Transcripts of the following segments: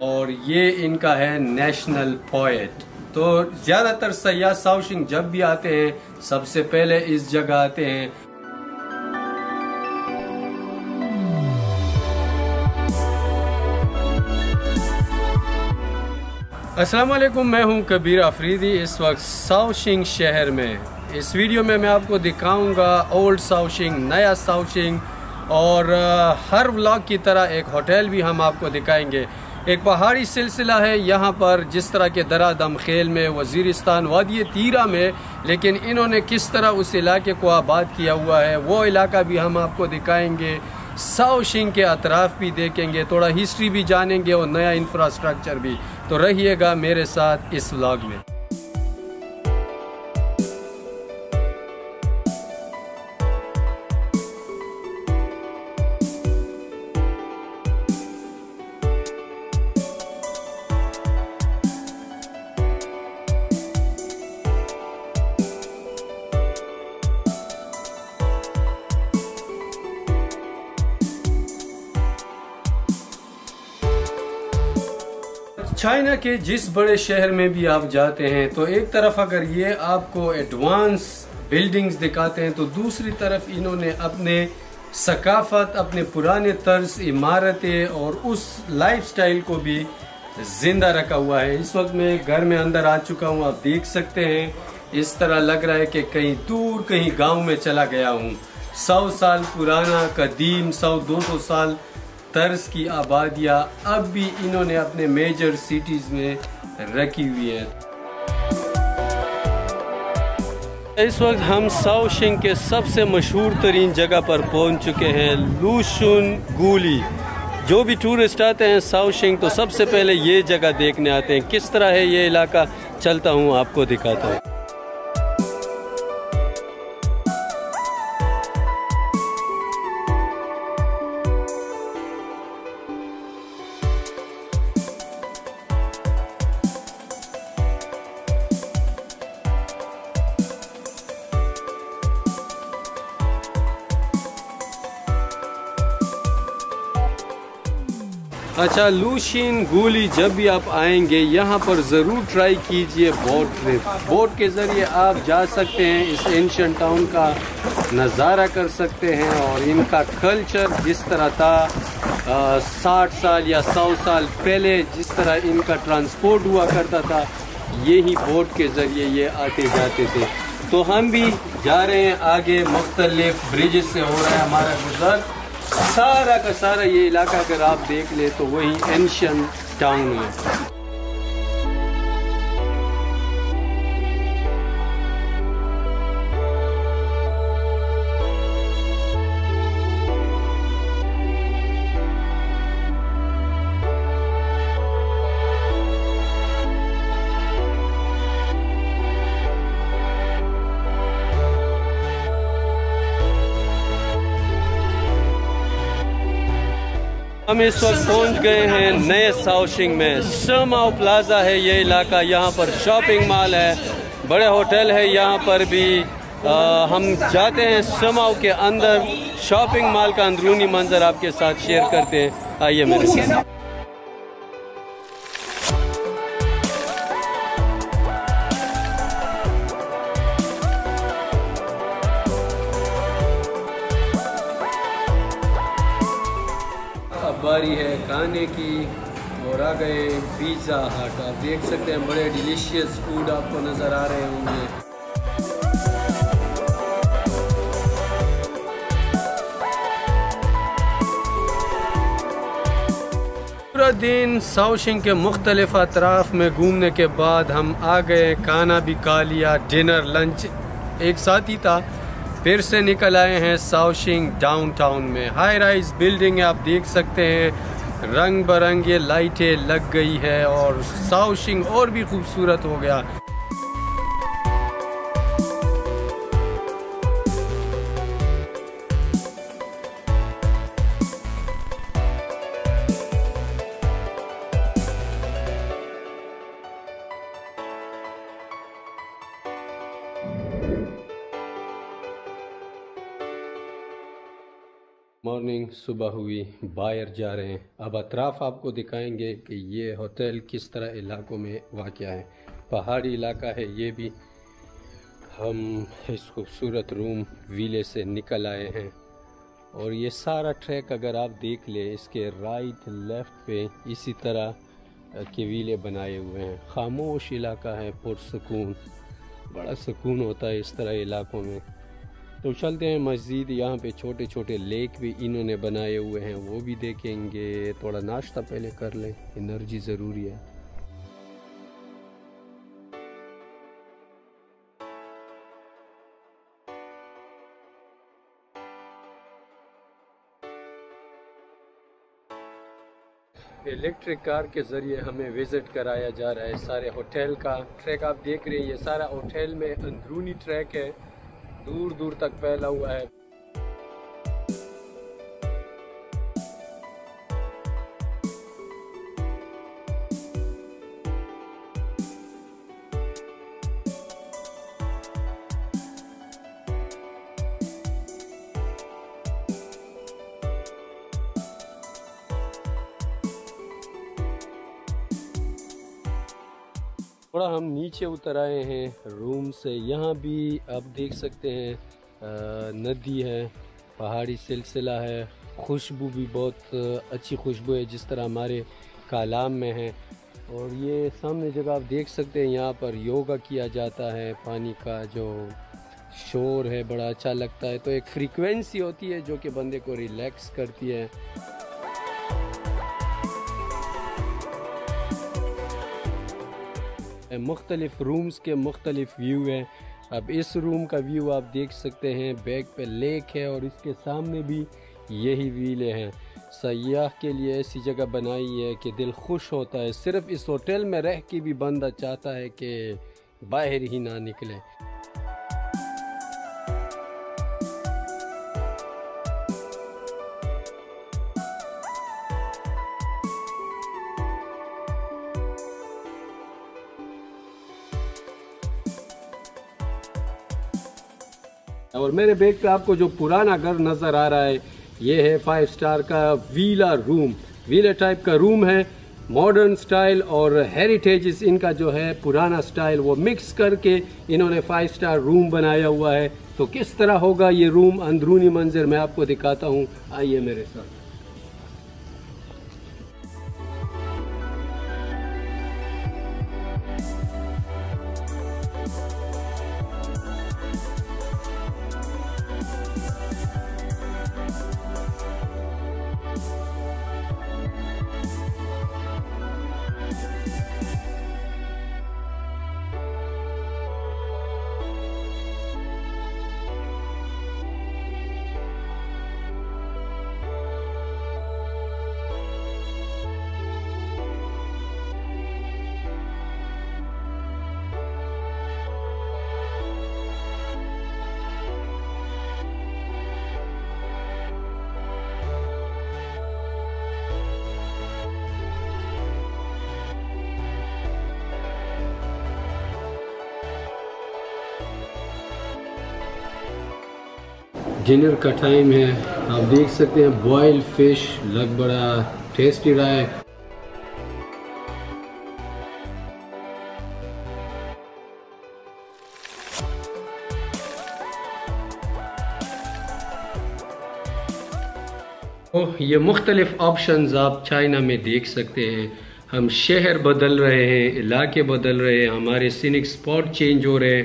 اور یہ ان کا ہے نیشنل پوئٹ۔ تو زیادہ تر سیاح ساؤشنگ جب بھی آتے ہیں، سب سے پہلے اس جگہ آتے ہیں۔ السلام علیکم، میں ہوں کبیر افریدی اس وقت ساؤشنگ شہر میں۔ اس ویڈیو میں میں آپ کو دکھاؤں گا اولڈ ساؤشنگ، نیا ساؤشنگ اور ہر ولاگ کی طرح ایک ہوٹل بھی ہم آپ کو دکھائیں گے۔ ایک پہاڑی سلسلہ ہے یہاں پر جس طرح کے درہ دم خیل میں، وزیرستان، وادی تیرہ میں، لیکن انہوں نے کس طرح اس علاقے کو آباد کیا ہوا ہے، وہ علاقہ بھی ہم آپ کو دکھائیں گے۔ ساؤشنگ کے اطراف بھی دیکھیں گے، تھوڑا ہسٹری بھی جانیں گے اور نیا انفراسٹرکچر بھی۔ تو رہیے گا میرے ساتھ اس ولاگ میں۔ چائنا کے جس بڑے شہر میں بھی آپ جاتے ہیں، تو ایک طرف اگر یہ آپ کو ایڈوانس بلڈنگز دکھاتے ہیں، تو دوسری طرف انہوں نے اپنے ثقافت، اپنے پرانے طرز عمارتیں اور اس لائف سٹائل کو بھی زندہ رکھا ہوا ہے۔ اس وقت میں گھر میں اندر آ چکا ہوں، آپ دیکھ سکتے ہیں۔ اس طرح لگ رہا ہے کہ کہیں دور کہیں گاؤں میں چلا گیا ہوں۔ سو سال پرانا، قدیم، سو دو سو سال طرز کی آبادیاں اب بھی انہوں نے اپنے میجر سٹیز میں رکھی ہوئی ہے اس وقت ہم ساؤشنگ کے سب سے مشہور ترین جگہ پر پہنچ چکے ہیں، لوشن گولی۔ جو بھی ٹورسٹ آتے ہیں ساؤشنگ تو سب سے پہلے یہ جگہ دیکھنے آتے ہیں۔ کس طرح ہے یہ علاقہ؟ چلتا ہوں، آپ کو دکھاتا ہوں۔ اچھا لوشین گولی جب بھی آپ آئیں گے، یہاں پر ضرور ٹرائی کیجیے بوٹ ٹرپ بوٹ کے ذریعے آپ جا سکتے ہیں، اس اینشن ٹاؤن کا نظارہ کر سکتے ہیں اور ان کا کلچر جس طرح تھا ساٹھ سال یا سو سال پہلے جس طرح ان کا ٹرانسپورٹ ہوا کرتا تھا، یہی بوٹ کے ذریعے یہ آتے جاتے تھے۔ تو ہم بھی جا رہے ہیں آگے مختلف بریجز سے ہو رہا ہے ہمارا گزر۔ سارا کا سارا یہ علاقہ اگر آپ دیکھ لیں تو وہی اینشن ٹاؤن ہے۔ ہم اس وقت پہنچ گئے ہیں نئے ساؤشنگ میں۔ سماؤ پلازا ہے یہ علاقہ، یہاں پر شاپنگ مال ہے، بڑے ہوٹل ہے یہاں پر بھی۔ ہم جاتے ہیں سماؤ کے اندر، شاپنگ مال کا اندرونی منظر آپ کے ساتھ شیئر کرتے۔ ہیں آئیے میرے ساتھ۔ باری ہے، کھانے کی اور آ گئے پیزا ہٹ۔ آپ دیکھ سکتے ہیں بڑے ڈیلیشیس فوڈ آپ کو نظر آ رہے ہوں گے۔ پورا دن ساؤشنگ کے مختلف اطراف میں گھومنے کے بعد ہم آ گئے، کھانا بھی کھا لیا، ڈنر، لنچ ایک ساتھ ہی تھا۔ پھر سے نکل آئے ہیں ساؤشنگ ڈاؤن ٹاؤن میں۔ ہائی رائز بلڈنگ آپ دیکھ سکتے ہیں۔ رنگ برنگ یہ لائٹیں لگ گئی ہے اور ساؤشنگ اور بھی خوبصورت ہو گیا۔ مارننگ صبح ہوئی، باہر جا رہے ہیں۔ اب اطراف آپ کو دکھائیں گے کہ یہ ہوتیل کس طرح علاقوں میں واقع ہے۔ پہاڑی علاقہ ہے یہ بھی۔ ہم اس خوبصورت روم ویلے سے نکل آئے ہیں۔ اور یہ سارا ٹریک اگر آپ دیکھ لیں، اس کے رائٹ لیفٹ پہ اسی طرح کے ویلے بنائے ہوئے ہیں۔ خاموش علاقہ ہے، پرسکون۔ بڑا سکون ہوتا ہے اس طرح علاقوں میں۔ تو چلتے ہیں مسجد، یہاں پہ چھوٹے چھوٹے لیک بھی انہوں نے بنائے ہوئے ہیں، وہ بھی دیکھیں گے۔ تھوڑا ناشتہ پہلے کر لیں، انرجی ضروری ہے۔ الیکٹرک کار کے ذریعے ہمیں وزٹ کرایا جا رہا ہے سارے ہوٹل کا۔ ٹریک آپ دیکھ رہے ہیں، یہ سارا ہوٹل میں اندرونی ٹریک ہے۔ دور دور تک پھیلا ہوا ہے۔ تھوڑا ہم نیچے اتر آئے ہیں روم سے۔ یہاں بھی آپ دیکھ سکتے ہیں ندی ہے، پہاڑی سلسلہ ہے۔ خوشبو بھی بہت اچھی خوشبو ہے، جس طرح ہمارے کالام میں ہے اور یہ سامنے جگہ آپ دیکھ سکتے ہیں، یہاں پر یوگا کیا جاتا ہے۔ پانی کا جو شور ہے، بڑا اچھا لگتا ہے۔ تو ایک فریکوینسی ہوتی ہے جو کہ بندے کو ریلیکس کرتی ہے۔ مختلف رومز کے مختلف ویو ہیں۔ اب اس روم کا ویو آپ دیکھ سکتے ہیں۔ بیک پہ لیک ہے اور اس کے سامنے بھی یہی ویلے ہیں۔ سیاح کے لیے ایسی جگہ بنائی ہے کہ دل خوش ہوتا ہے۔ صرف اس ہوٹل میں رہ کے بھی بندہ چاہتا ہے کہ باہر ہی نہ نکلے۔ اور میرے بیگ پہ آپ کو جو پرانا گھر نظر آ رہا ہے، یہ ہے فائیو سٹار کا ویلا روم۔ ویلا ٹائپ کا روم ہے ماڈرن سٹائل اور ہیریٹیجز ان کا جو ہے پرانا سٹائل وہ مکس کر کے انہوں نے فائیو سٹار روم بنایا ہوا ہے۔ تو کس طرح ہوگا یہ روم؟ اندرونی منظر میں آپ کو دکھاتا ہوں۔ آئیے میرے ساتھ۔ ڈنر کا ٹائم ہے۔ آپ دیکھ سکتے ہیں بوائل فش لگ بڑا ٹیسٹی رہا ہے۔ یہ مختلف آپشنز آپ چائنا میں دیکھ سکتے ہیں۔ ہم شہر بدل رہے ہیں، علاقے بدل رہے ہیں، ہمارے سینک سپاٹ چینج ہو رہے ہیں۔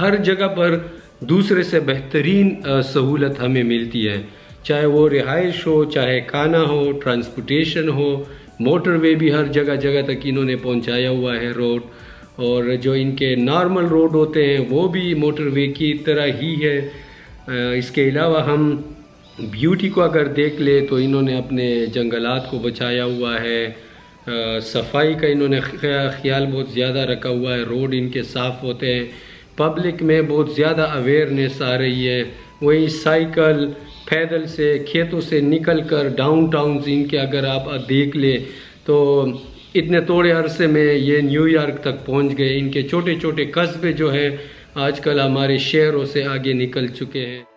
ہر جگہ پر دوسرے سے بہترین سہولت ہمیں ملتی ہے۔ چاہے وہ رہائش ہو، چاہے کھانا ہو، ٹرانسپورٹیشن ہو، موٹر وے بھی ہر جگہ جگہ تک انہوں نے پہنچایا ہوا ہے روڈ۔ اور جو ان کے نارمل روڈ ہوتے ہیں، وہ بھی موٹر وے کی طرح ہی ہے۔ اس کے علاوہ ہم بیوٹی کو اگر دیکھ لے تو انہوں نے اپنے جنگلات کو بچایا ہوا ہے۔ صفائی کا انہوں نے خیال بہت زیادہ رکھا ہوا ہے۔ روڈ ان کے صاف ہوتے ہیں۔ پبلک میں بہت زیادہ اویئرنیس آ رہی ہے۔ وہی سائیکل پیدل سے کھیتوں سے نکل کر ڈاؤن ٹاؤنز ان کے اگر آپ دیکھ لیں تو اتنے توڑے عرصے میں یہ نیو یارک تک پہنچ گئے۔ ان کے چھوٹے چھوٹے قصبے جو ہیں آج کل ہمارے شہروں سے آگے نکل چکے ہیں۔